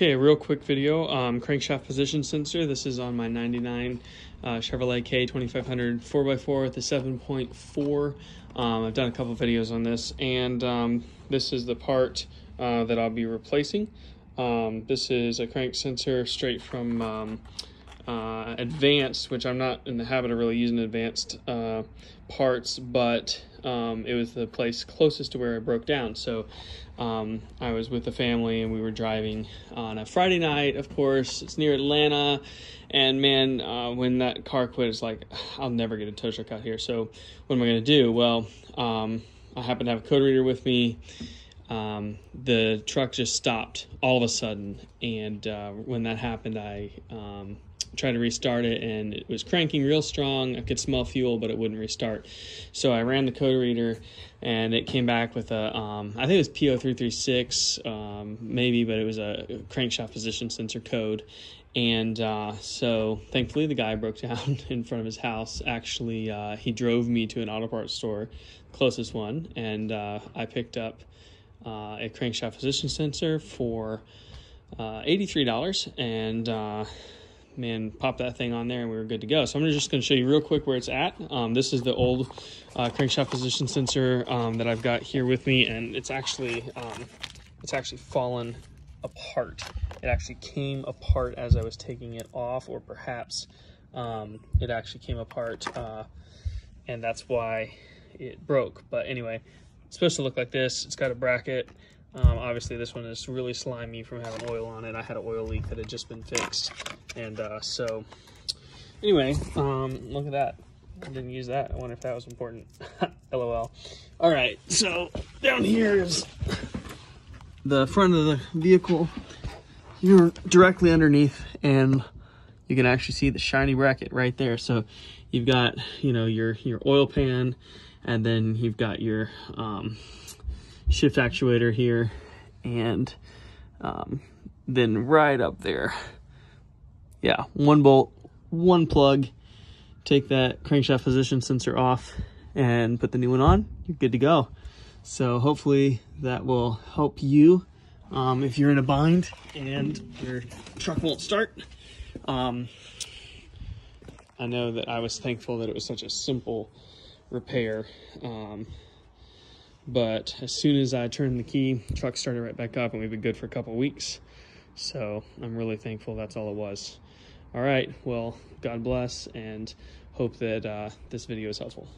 Okay, real quick video. Um, crankshaft position sensor. This is on my 99 uh, Chevrolet K2500 4x4 with the 7.4. Um, I've done a couple videos on this, and um, this is the part uh, that I'll be replacing. Um, this is a crank sensor straight from um, uh, Advance, which I'm not in the habit of really using Advance uh, parts, but um, it was the place closest to where I broke down. So um, I was with the family and we were driving on a Friday night, of course. It's near Atlanta. And man, uh, when that car quit, it's like, I'll never get a tow truck out here. So what am I going to do? Well, um, I happen to have a code reader with me. Um, the truck just stopped all of a sudden. And uh, when that happened, I um, tried to restart it and it was cranking real strong. I could smell fuel, but it wouldn't restart. So I ran the code reader and it came back with a, um, I think it was P0336, um, maybe, but it was a crankshaft position sensor code. And uh, so thankfully the guy broke down in front of his house. Actually, uh, he drove me to an auto parts store, closest one, and uh, I picked up uh, a crankshaft position sensor for uh, $83 and uh, man, pop that thing on there and we were good to go. So I'm just going to show you real quick where it's at. Um, this is the old uh, crankshaft position sensor um, that I've got here with me, and it's actually um, it's actually fallen apart. It actually came apart as I was taking it off, or perhaps um, it actually came apart, uh, and that's why it broke. But anyway, it's supposed to look like this. It's got a bracket. Um, obviously, this one is really slimy from having oil on it. I had an oil leak that had just been fixed. And uh, so, anyway, um, look at that. I didn't use that. I wonder if that was important. LOL. All right, so down here is the front of the vehicle. You're directly underneath, and you can actually see the shiny bracket right there. So you've got, you know, your your oil pan, and then you've got your um, shift actuator here and um, then right up there. Yeah one bolt one plug. Take that crankshaft position sensor off and put the new one on. You're good to go. So hopefully that will help you um, if you're in a bind and your truck won't start. Um, I know that I was thankful that it was such a simple repair. Um, but as soon as I turned the key, truck started right back up and we've been good for a couple weeks. So I'm really thankful that's all it was. All right, well, God bless and hope that uh, this video is helpful.